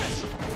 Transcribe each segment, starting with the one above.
Yes!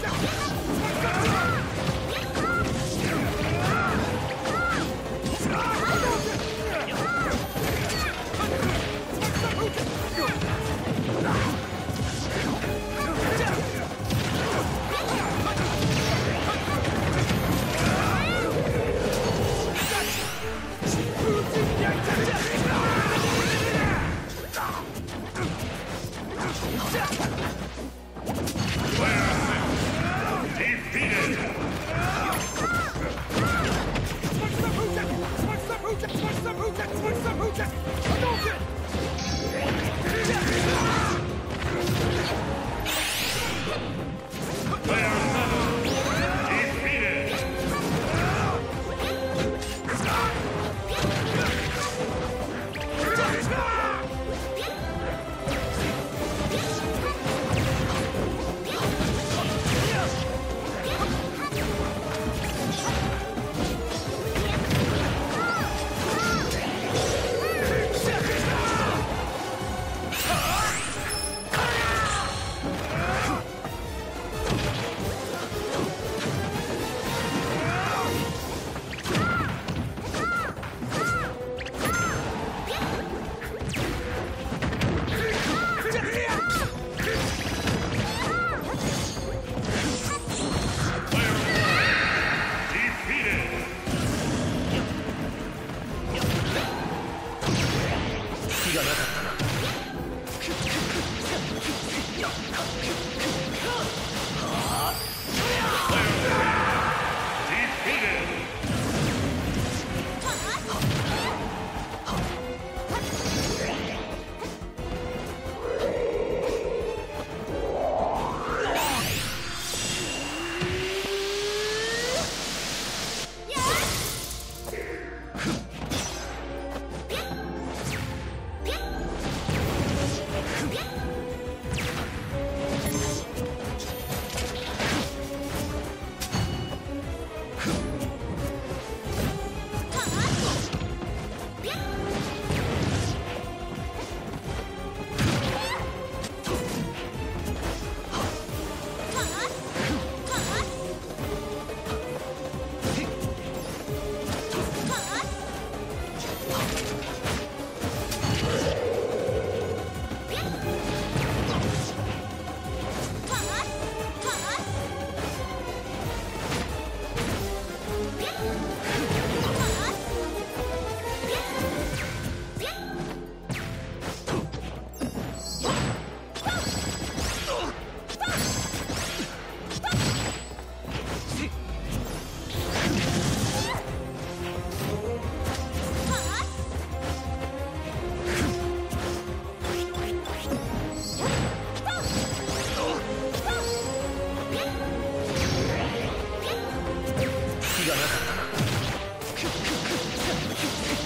Yeah! 흠.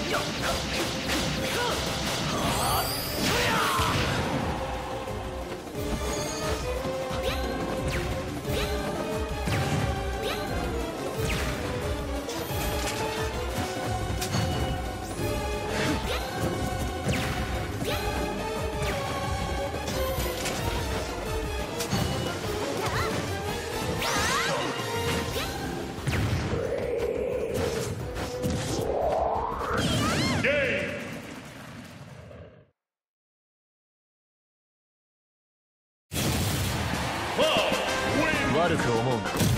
Don't know me. 悪く思うな。